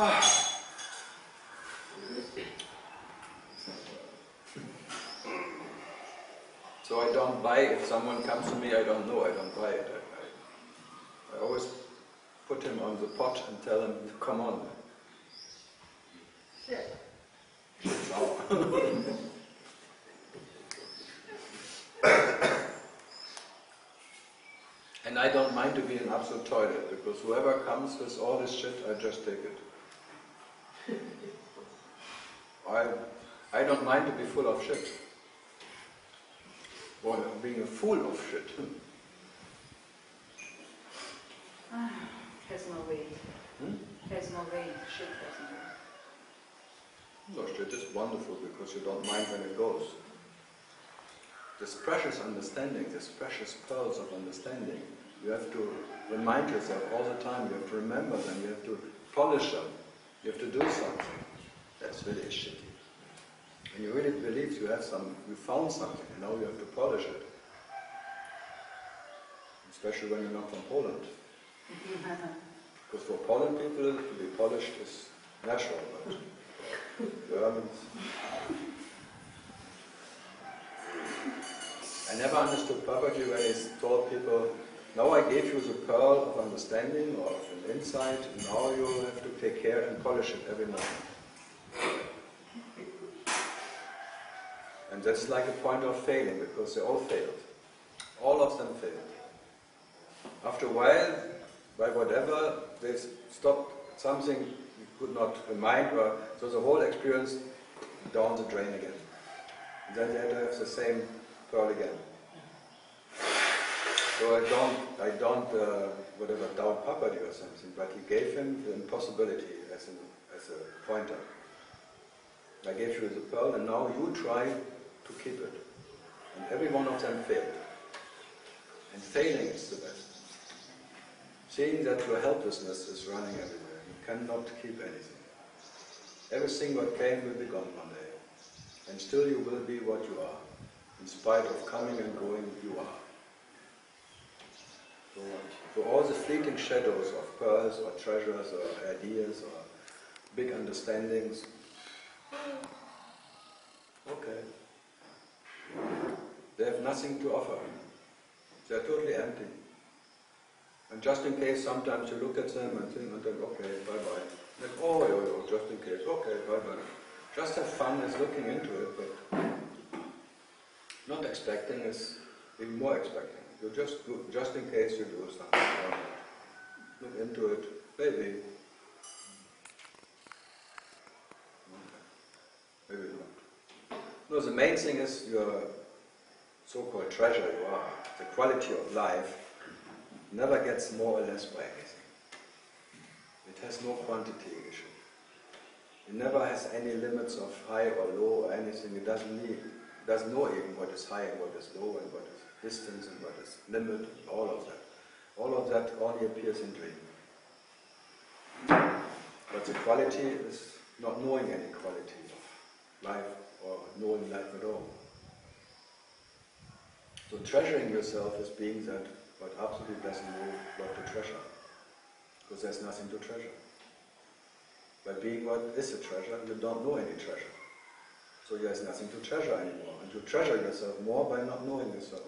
Ah. So I don't buy, if someone comes to me, I don't know, I don't buy it. I, I, I always put him on the pot and tell him, to come on. Shit. and I don't mind to be an absolute toilet, because whoever comes with all this shit, I just take it. I, I don't mind to be full of shit. Or being a fool of shit. Has no weight. Hmm? Has no weight. Shit doesn't weight. No, shit is wonderful because you don't mind when it goes. This precious understanding, this precious pearls of understanding, you have to remind yourself all the time, you have to remember them, you have to polish them, you have to do something. That's really shitty. And you really believe you have some, you found something, and now you have to polish it. Especially when you're not from Poland. Because for Poland people, to be polished is natural, but Germans. I never understood Papaji when he told people, now I gave you the pearl of understanding or of an insight, now you have to take care and polish it every morning. And that's like a point of failing, because they all failed. All of them failed. After a while, by whatever, they stopped something you could not remind, or so the whole experience down the drain again. And then they had to have the same pearl again. So I don't, I don't, uh, whatever, doubt Papaji or something, but he gave him the impossibility as, an, as a pointer. I gave you the pearl, and now you try to keep it. And every one of them failed. And failing is the best. Seeing that your helplessness is running everywhere. You cannot keep anything. Everything what came will be gone one day. And still you will be what you are. In spite of coming and going, you are. So, all the fleeting shadows of pearls or treasures or ideas or big understandings, okay. They have nothing to offer. They're totally empty. And just in case, sometimes you look at them and think, and then, okay, bye-bye. Like, oh, yo, yo, just in case, okay, bye-bye. Just have fun is looking into it, but not expecting is even more expecting. You just, do, just in case you do something, look into it, maybe. Maybe not. No, the main thing is your so-called treasure you are, the quality of life, never gets more or less by anything. It has no quantity issue. It never has any limits of high or low or anything. It doesn't need, doesn't know even what is high and what is low and what is distance and what is limit, and all of that. All of that only appears in dream. But the quality is not knowing any quality of life or knowing life at all. So treasuring yourself is being that but absolutely doesn't know what to treasure. Because there's nothing to treasure. By being what is a treasure, you don't know any treasure. So there's nothing to treasure anymore. And you treasure yourself more by not knowing yourself.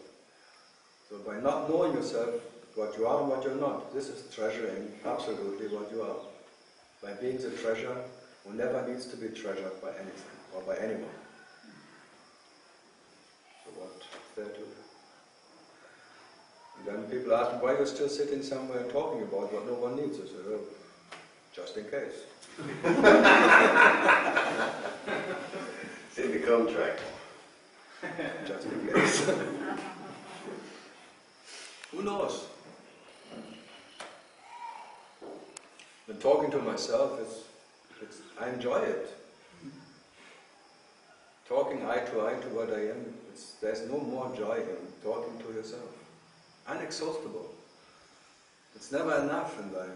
So by not knowing yourself, what you are and what you're not, this is treasuring absolutely what you are. By being the treasure who never needs to be treasured by anything or by anyone. So what there to then people ask me, why are you still sitting somewhere talking about what no one needs? I said, just in case. in the contract. just in case. Who knows? And talking to myself, it's, it's, I enjoy it. Talking eye to eye to what I am, there's no more joy in talking to yourself unexhaustible. It's never enough in life.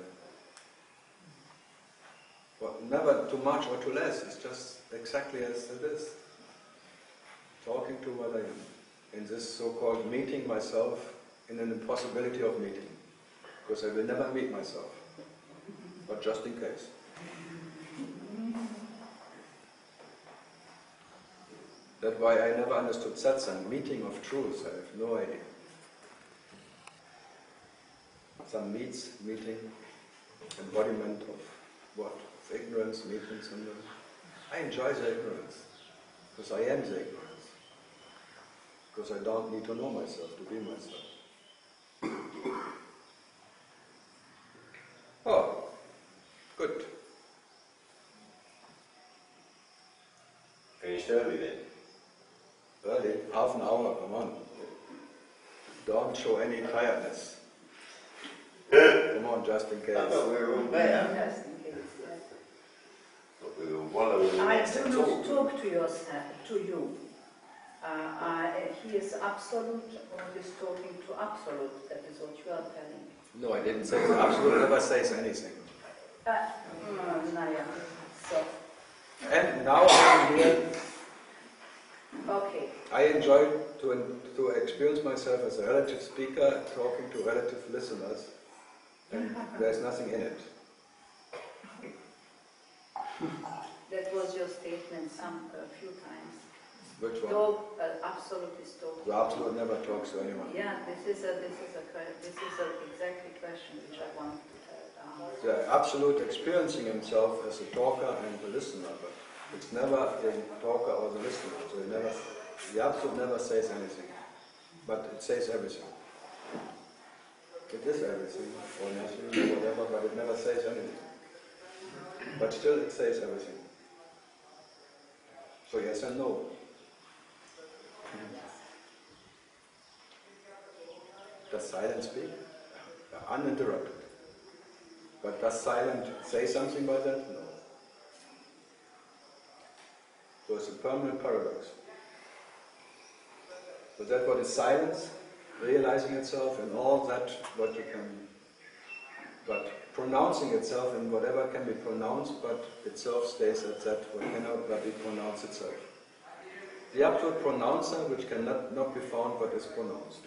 Well, never too much or too less, it's just exactly as it is. Talking to what I am in this so called meeting myself in an impossibility of meeting, because I will never meet myself, but just in case. That's why I never understood satsang, meeting of truth, I have no idea. Some meets, meeting, embodiment of what? Of ignorance, meeting somebody. I enjoy the ignorance, because I am the ignorance. Because I don't need to know myself to be myself. Oh, good. Finished early then. Early, half an hour, come on. Don't show any tiredness. Come on, just in I case. thought we were all there. Just in case, yes. But we were wallowing in I next do not talk. talk to yourself, to you. Uh, I, he is absolute, or is talking to absolute, that is what you are telling me. No, I didn't say so. Absolutely never says anything. Uh, mm, no, yeah. So, And now I'm here. okay. I enjoy to, to experience myself as a relative speaker, talking to relative listeners, and there's nothing in it. That was your statement some, a few times. Which one? Dog, uh, absolute is talking. The absolute never talks to anyone. Yeah, this is a, this is a, this is a exactly question which I want to uh, answer. The absolute experiencing himself as a talker and a listener, but it's never the talker or the listener. So it never, the absolute never says anything, but it says everything. It is everything, or nothing, or whatever, but it never says anything. But still, it says everything. So yes and no. Does silence speak? Uninterrupted. But does silence say something by that? No. So it's a permanent paradox. So that what is silence, realizing itself in all that what you can, but pronouncing itself in whatever can be pronounced, but itself stays at that what cannot but be pronounced itself. The absolute pronouncer which cannot not be found but is pronounced.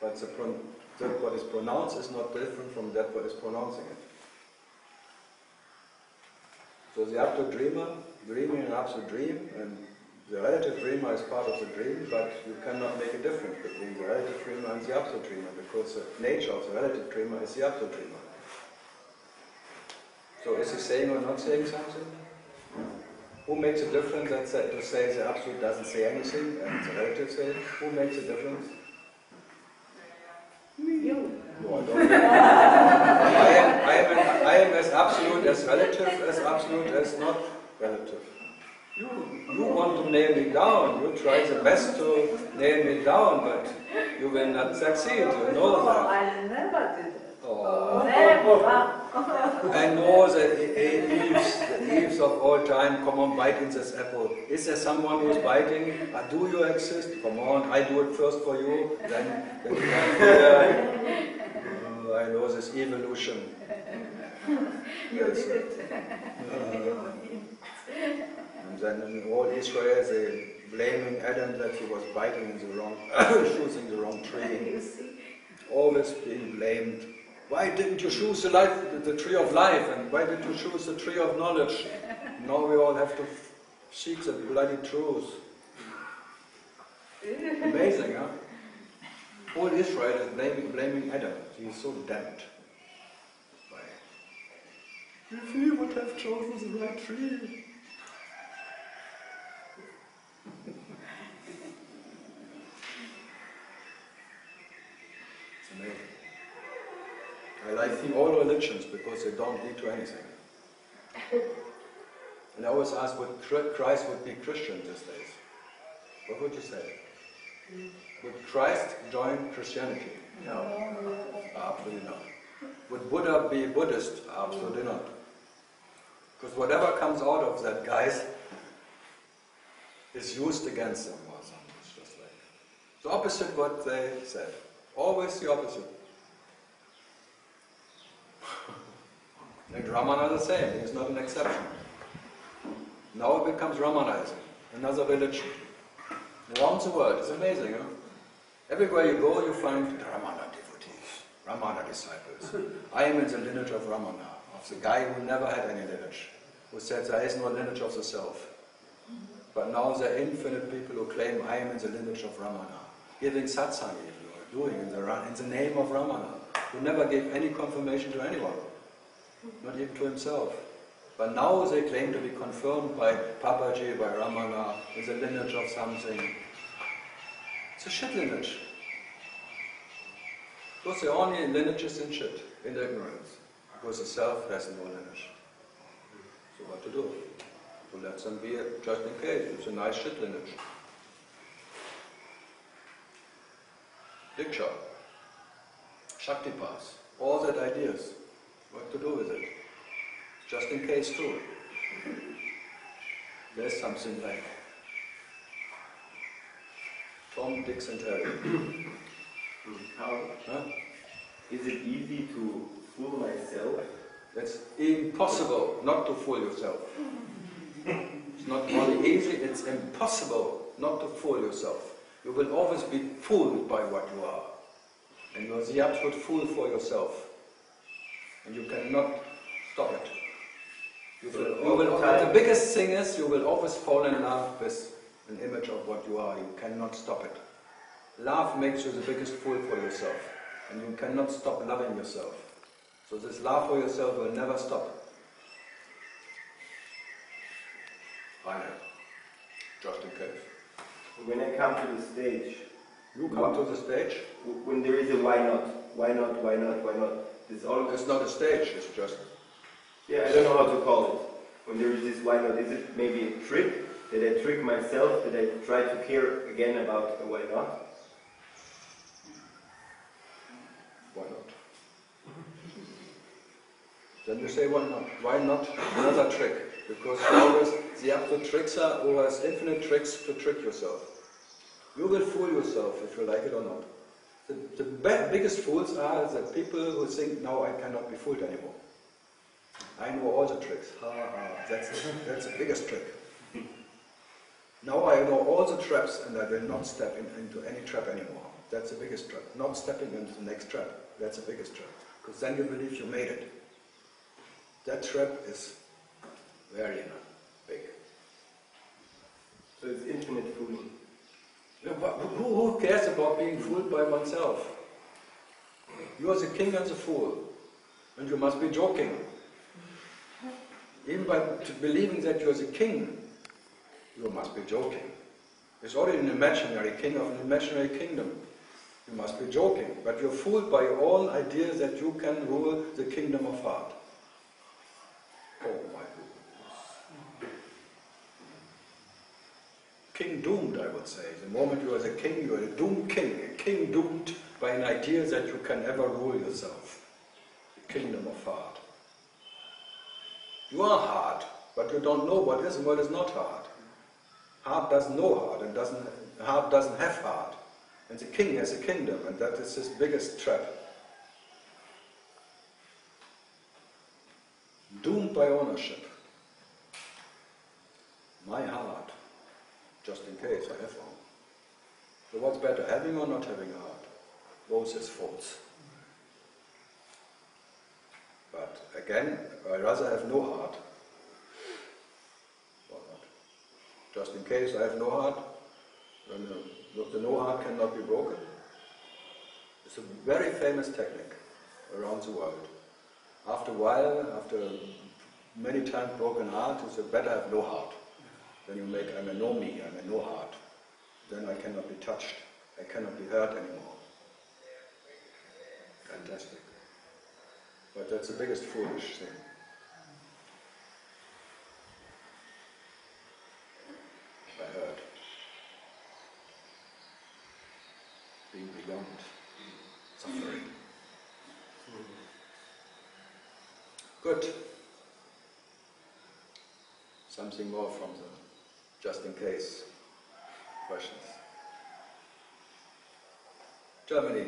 But the, pro- that what is pronounced is not different from that what is pronouncing it. So the absolute dreamer, dreaming an absolute dream, and the relative dreamer is part of the dream, but you cannot make a difference between the relative dreamer and the absolute dreamer, because the nature of the relative dreamer is the absolute dreamer. So is he saying or not saying something? Who makes a difference that to say the absolute doesn't say anything and the relative says? Who makes a difference? You. No, I don't. I am, I, am, I am as absolute as relative as absolute as not relative. You, you want to nail me down. You try the best to nail me down, but you will not succeed. You know Oh, that. I never did that. Oh. Never. I know the Eves, the Eves of all time. Come on, bite in this apple. Is there someone who's biting? Uh, do you exist? Come on, I do it first for you. Then, then you hear. Oh, I know this evolution. You did it. And then all Israel, they blaming Adam that he was biting in the wrong, choosing the wrong tree. Always being blamed. Why didn't you choose the, life, the tree of life? And why did you choose the tree of knowledge? Now we all have to seek the bloody truth. Amazing, huh? All Israel is blaming, blaming Adam. He is so damned. Why? If he would have chosen the right tree. It's amazing. I like all religions because they don't lead to anything. And I always ask would Christ would be Christian these days. What would you say? Would Christ join Christianity? No. Absolutely not. Would Buddha be Buddhist? Absolutely not. Because whatever comes out of that, guys, is used against them or something. It's just like the opposite what they said. Always the opposite. And Ramana the same. He's not an exception. Now it becomes Ramanizing, another religion. Around the world, it's amazing, huh? Everywhere you go, you find Ramana devotees, Ramana disciples. I am in the lineage of Ramana, of the guy who never had any lineage, who said there is no lineage of the self. But now there are infinite people who claim I am in the lineage of Ramana, giving satsang doing in the, in the name of Ramana, who never gave any confirmation to anyone, not even to himself. But now they claim to be confirmed by Papaji, by Ramana, in the lineage of something. It's a shit lineage. Because the only lineage is in shit, in ignorance. Because the self has no lineage. So what to do? To let them be, just in case. It's a nice shit lineage. Diksha, Shaktipat, all that ideas. What to do with it? Just in case too. There's something like Tom, Dix and Harry. Hmm. How Huh? is it easy to fool myself? It's impossible not to fool yourself. It's not only easy, it's impossible not to fool yourself. You will always be fooled by what you are. And you are the absolute fool for yourself. And you cannot stop it. You will, all you will, the time- the biggest thing is you will always fall in love with an image of what you are. You cannot stop it. Love makes you the biggest fool for yourself. And you cannot stop loving yourself. So this love for yourself will never stop. I know. Just in case. When I come to the stage, You come to the stage, when there is a why not, why not, why not, why not, it's all. it's not a stage, it's just Yeah, I don't know how to call it. When there is this why not, is it maybe a trick? That I trick myself? That I try to care again about a why not? why not? Then you say why not? Why not another trick? Because always the absolute trickster who always infinite tricks to trick yourself. You will fool yourself if you like it or not. The, the biggest fools are the people who think, no, I cannot be fooled anymore. I know all the tricks. Ha, ha. That's, that's the biggest trick. Now I know all the traps and I will not step in, into any trap anymore. That's the biggest trap. Not stepping into the next trap. That's the biggest trap. Because then you believe you made it. That trap is very big. So it's infinite fooling. Who, who cares about being fooled by oneself? You are the king and the fool. And you must be joking. Even by believing that you are the king, you must be joking. It's already an imaginary king of an imaginary kingdom. You must be joking. But you're fooled by your own idea that you can rule the kingdom of heart. Oh my goodness. King doomed, I would say. The moment you are the king, you are a doomed king. A king doomed by an idea that you can ever rule yourself. The kingdom of heart. You are hard, but you don't know what is and what is not hard. Heart doesn't know heart, and doesn't, heart doesn't have heart. And the king has a kingdom, and that is his biggest trap. Doomed by ownership. My heart, just in case I have one. So what's better, having or not having a heart? Both is false. But again, I rather have no heart. Not? Just in case I have no heart, then the, the no heart cannot be broken. It's a very famous technique around the world. After a while, after many times broken heart, say, better have no heart. Then you make, I'm a no me, I'm a no heart. Then I cannot be touched, I cannot be hurt anymore. Fantastic. But that's the biggest foolish thing. I heard. Being beyond suffering. Good. Something more from the just in case questions. Germany.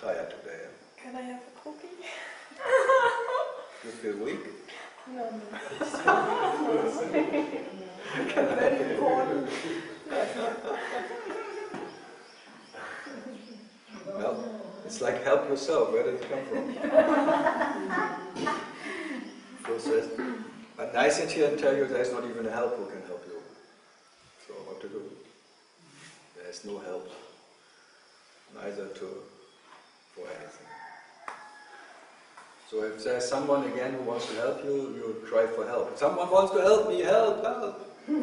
Tired today. eh? Can I have a cookie? You feel weak? No, no. Can I help Very important. Well, it's like help yourself. Where did it come from? Says, I sit here and tell you there's not even a help who can help you. So what to do? There's no help. Neither to for anything. So if there's someone again who wants to help you, you cry for help. Someone wants to help me, help, help. he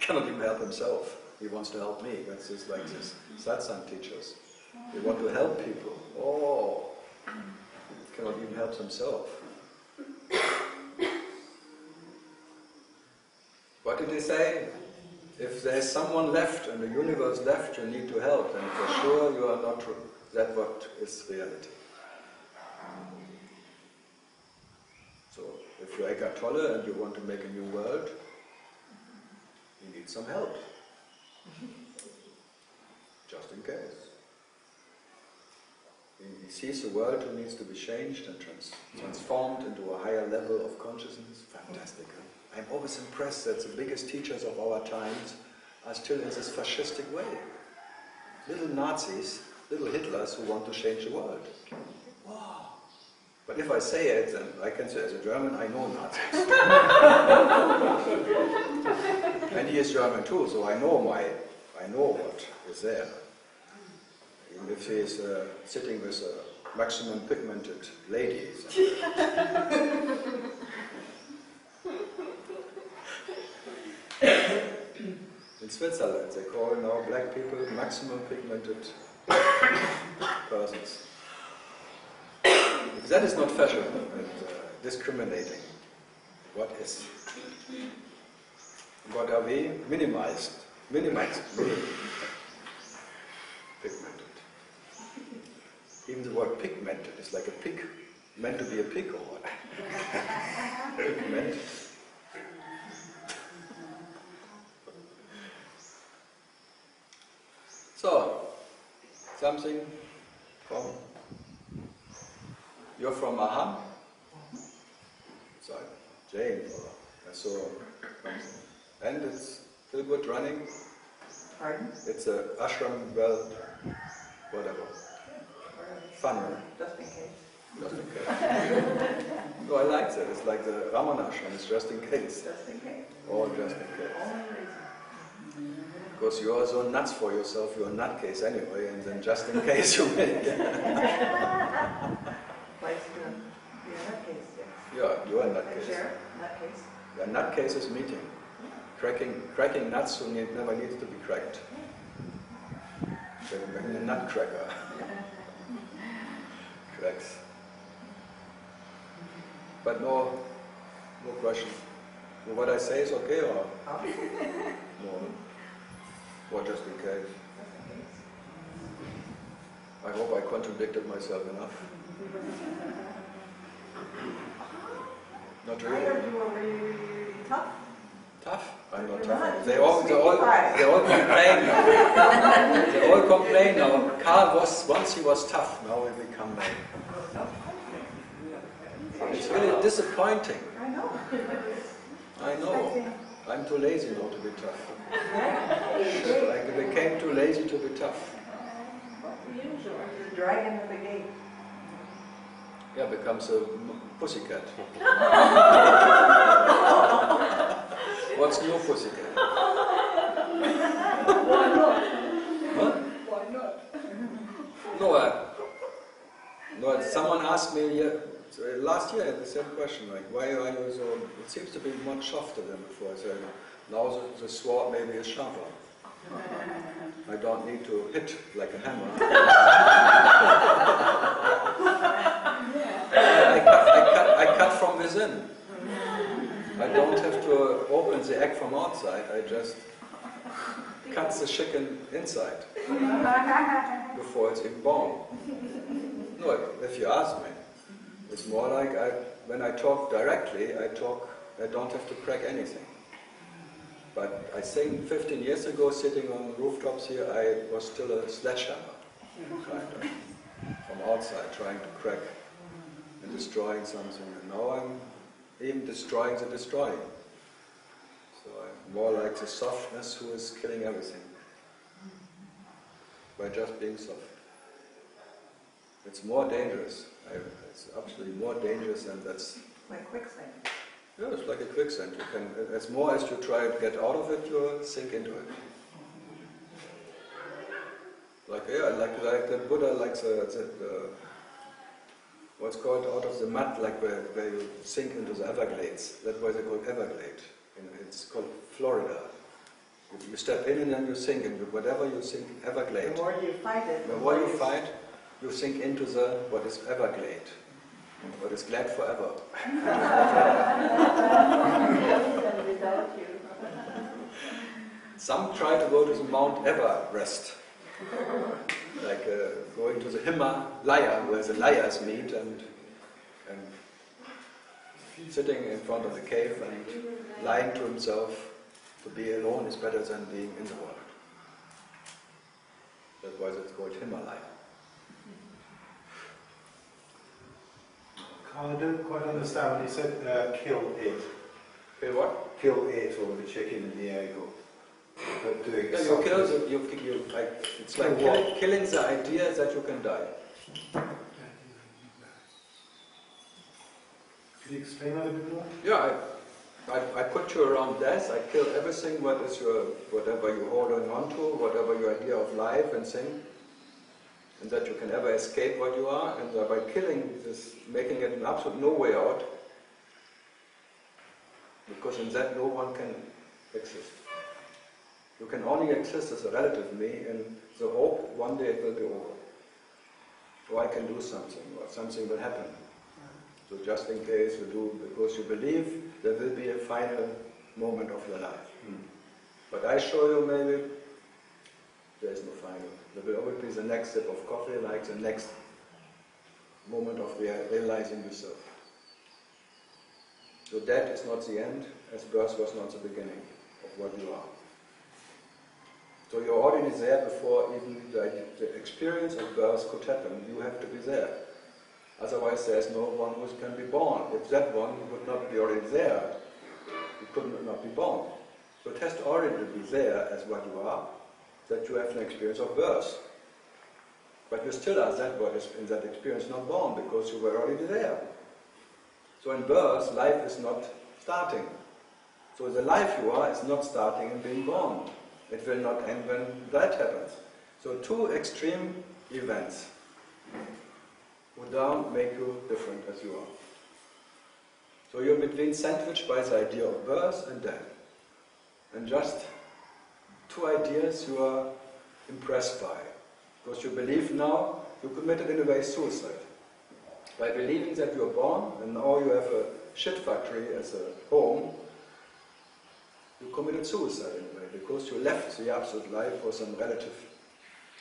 cannot even help himself. He wants to help me. That's just like this satsang teachers. They want to help people. Oh, he cannot even help himself. What did he say? If there's someone left and the universe left you need to help, and for sure you are not. That what is reality. So if you're Eckhart Tolle and you want to make a new world, you need some help. Just in case. He he sees a world who needs to be changed and trans- transformed into a higher level of consciousness. Fantastic. huh? I'm always impressed that the biggest teachers of our times are still in this fascistic way. Little Nazis, little Hitlers who want to change the world. Wow. But if I say it, then I can say as a German, I know Nazis. and he is German too, so I know my, I know what is there. Even if he is uh, sitting with a maximum pigmented lady. In Switzerland, they call now black people maximum pigmented persons. That is not fashion and uh, discriminating. What is? What are we? Minimized. Minimized. Pigmented. Even the word pigmented is like a pig. Meant to be a pig or what? Pigmented. So, something from. You're from Aham? Sorry, Jane. I saw. And it's still good running. Pardon? It's a ashram, well, whatever. Fun, Just in case. just in case. no, I like that. It's like the Ramana ashram, it's just in case. Just in case. All just in case. Only. Because you are so nuts for yourself, you're a nutcase anyway, and then just in case you make Place to, yeah, that case, yes. Yeah, you are a nutcase. Chair, that case. A nutcases meeting. Cracking, cracking nuts who need, never needed to be cracked. Making a nutcracker. Cracks. But no, no question. Well, what I say is okay or oh. no? Or just in case? I hope I contradicted myself enough. Not I really. heard you were really, really, really tough. Tough. I'm not You're tough. not. They all, they all, they all complain now. they all complain now. Karl was once he was tough. Now he become like. It's really disappointing. I know. I know. I'm too lazy not to be tough. I became too lazy to be tough. Dragon of the gate. Yeah, becomes a pussycat. What's new pussycat? Why not? Huh? Why not? No, uh, no. Someone asked me yeah, so uh, last year I had the same question, like, why are you so? It seems to be much softer than before. Said, now the, the sword maybe is sharper. I don't need to hit like a hammer. I, cut, I, cut, I cut from within. I don't have to open the egg from outside. I just cut the chicken inside before it's even born. No, if you ask me, it's more like I, when I talk directly, I talk, I don't have to crack anything. But I think 15 years ago, sitting on rooftops here, I was still a sledgehammer, kind of, from outside, trying to crack and destroying something. And now I'm even destroying the destroying. So I'm more like the softness who is killing everything by just being soft. It's more dangerous. I, it's absolutely more dangerous than that's Like quicksand. Yeah, it's like a quicksand. You can, as more as you try to get out of it, you sink into it. Like yeah, like like the Buddha likes a, the, the what's called out of the mud, like where, where you sink into the Everglades. That's why they call Everglade. And it's called Florida. You- You step in and then you sink, and whatever you sink, The Everglade. more you fight it, The more you fight, you sink into the what is Everglade, what is glad forever. And without you. Some try to go to the Mount Everest, like uh, going to the Himalaya, where the liars meet, and, and sitting in front of the cave and lying to himself to be alone is better than being in the world. That's why it's called Himalaya. I don't quite understand when you said uh, kill it. Okay, what? Kill it, or the chicken and the egg, or but doing Yeah, you kill the, you, you, like, it's like Kill killing, the idea that you can die. Could you explain that a bit more? Yeah, I, I, I put you around death. I kill everything what is your, whatever you're holding on to, whatever your idea of life and thing, and that you can ever escape what you are. And by killing this, making it an absolute no way out, because in that no one can exist. You can only exist as a relative me in the hope one day it will be over. Or I can do something, or something will happen. So just in case you do, because you believe there will be a final moment of your life. Hmm. But I show you maybe there is no final. There will always be the next sip of coffee, like the next moment of realizing yourself. So death is not the end, as birth was not the beginning of what you are. So you're already there before even the, the experience of birth could happen. You have to be there. Otherwise, there's no one who can be born. If that one would not be already there, you could not be born. So it has to already be there as what you are, that you have an experience of birth. But you still are that is in that experience not born because you were already there. So in birth, life is not starting. So the life you are is not starting and being born. It will not end when that happens. So two extreme events would down make you different as you are. So you're between sandwiched by the idea of birth and death. And just two ideas you are impressed by. Because you believe now you committed in a way suicide. By believing that you're born and now you have a shit factory as a home, you committed suicide in a way because you left the absolute life for some relative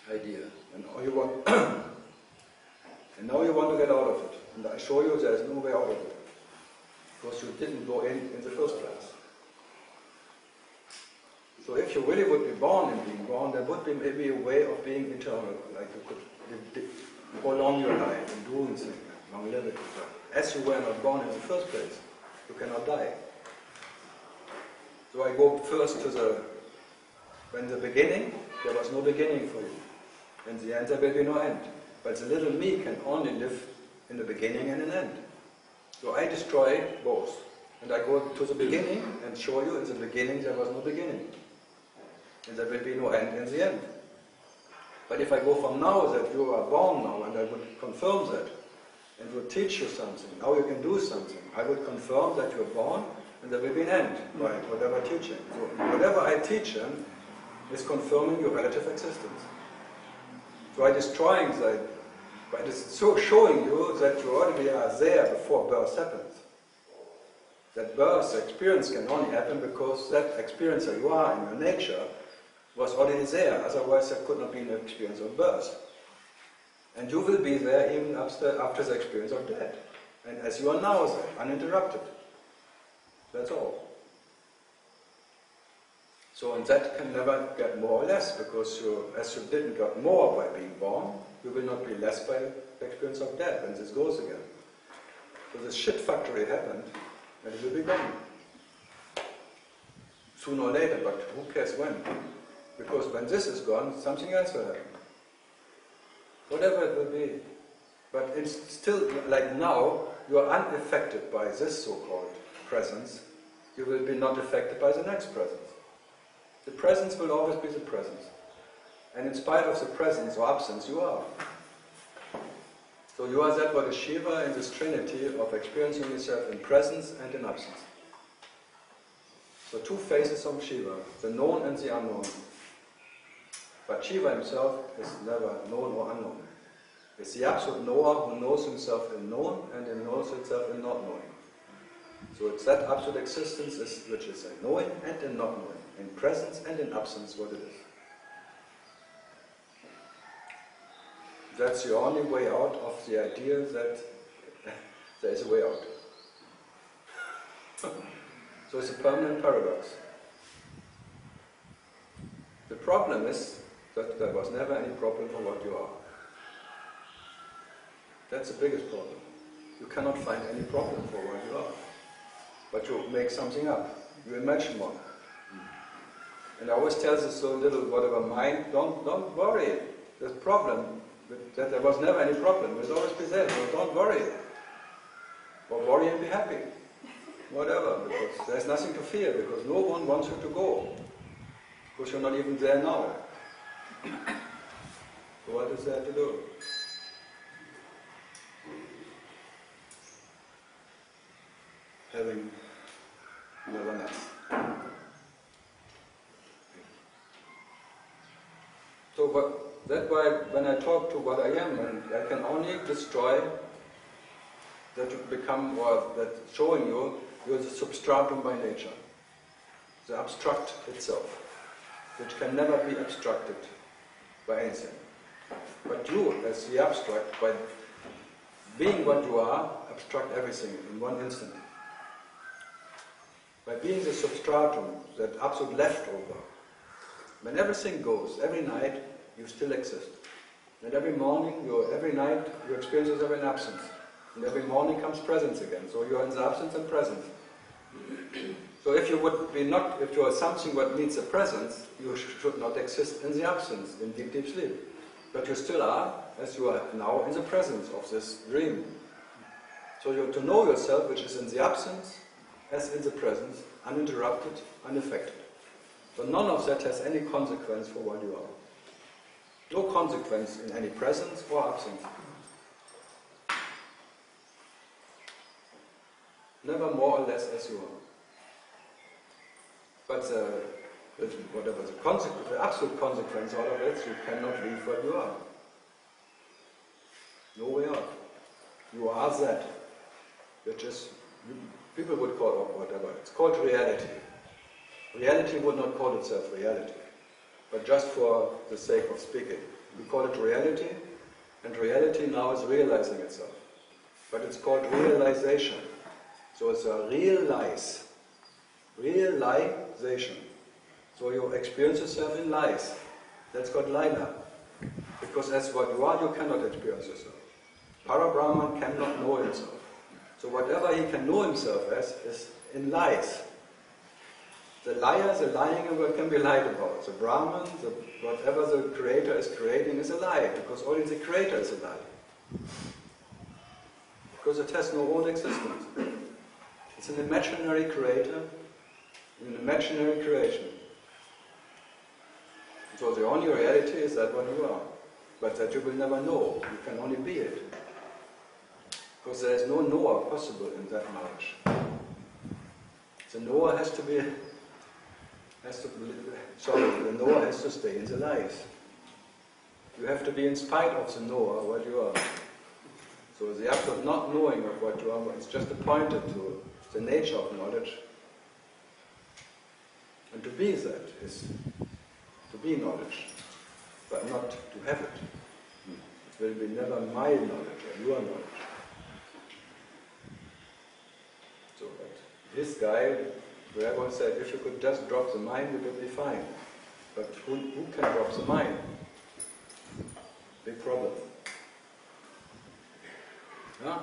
idea. And now you want and now you want to get out of it. And I show you there is no way out of it. Because you didn't go in in the first place. So if you really would be born in being born, there would be maybe a way of being eternal, like you could prolong your life and doing things, longevity. As you were not born in the first place, you cannot die. So I go first to the, when the beginning, there was no beginning for you. In the end, there will be no end. But the little me can only live in the beginning and an end. So I destroy both. And I go to the beginning and show you in the beginning there was no beginning. And there will be no end in the end. But if I go from now that you are born now and I would confirm that and would teach you something, now you can do something, I would confirm that you're born and there will be an end by whatever teaching. So whatever I teach them is confirming your relative existence. So by destroying that, by so showing you that you already are there before birth happens. That birth experience can only happen because that experience that you are in your nature was already there, otherwise there could not be an experience of birth. And you will be there even after, after the experience of death. And as you are now there, uninterrupted. That's all. So and that can never get more or less, because you, as you didn't get more by being born, you will not be less by the experience of death, and this goes again. So this shit factory happened, and it will be gone. Sooner or later, but who cares when? Because when this is gone, something else will happen. Whatever it will be. But it's still, like now, you are unaffected by this so-called presence, you will be not affected by the next presence. The presence will always be the presence. And in spite of the presence or absence, you are. So you are that what is Shiva in this trinity of experiencing yourself in presence and in absence. So two faces of Shiva, the known and the unknown. But Shiva himself is never known or unknown. It's the absolute knower who knows himself in known and in knows himself in not knowing. So it's that absolute existence is, which is in knowing and in not knowing, in presence and in absence what it is. That's the only way out of the idea that there is a way out. so it's a permanent paradox. The problem is that there was never any problem for what you are. That's the biggest problem. You cannot find any problem for what you are. But you make something up. You imagine one. And I always tell this so little whatever mind, don't don't worry. There's problem. That there was never any problem. There's always be there. So don't worry. Or worry and be happy. Whatever. Because there's nothing to fear because no one wants you to go. Because you're not even there now. So what is there to do? Having else. So but that's why when I talk to what I am, and I can only destroy that become, or that showing you, you're the substratum by nature, the abstract itself, which can never be abstracted by anything. But you, as the abstract, by being what you are, abstract everything in one instant. By being the substratum, that absolute leftover, when everything goes, every night you still exist. And every morning, every night you experience yourself in absence. And every morning comes presence again. So you are in the absence and presence. So if you would be not, if you are something what needs a presence, you sh- should not exist in the absence, in deep, deep sleep. But you still are, as you are now in the presence of this dream. So you have to know yourself, which is in the absence, as in the presence, uninterrupted, unaffected. So none of that has any consequence for what you are. No consequence in any presence or absence. Never more or less as you are. But uh, the- whatever the, consequence, the absolute consequence out of it, you cannot leave what you are. No way out. You are that, which is, people would call it whatever. It's called reality. Reality would not call itself reality, but just for the sake of speaking. We call it reality, and reality now is realizing itself. But it's called realization. So it's a real lies. Real realize. Realization. So you experience yourself in lies. That's called lila. Because as what you are, you cannot experience yourself. Parabrahman cannot know himself. So whatever he can know himself as is in lies. The liar, the lying and what can be lied about. The Brahman, the, whatever the creator is creating is a lie, because only the creator is a lie. Because it has no own existence. It's an imaginary creator, an imaginary creation. So the only reality is that what you are. But that you will never know. You can only be it. Because there is no knower possible in that knowledge. The knower has to be has to sorry, the knower has to stay in the light. You have to be in spite of the knower what you are. So the act of not knowing of what you are, is just a pointer to the nature of knowledge. And to be that is to be knowledge, but not to have it. Hmm. It will be never my knowledge or your knowledge. So this guy, once said, if you could just drop the mind, it would be fine. But who, who can drop the mind? Big problem. Yeah?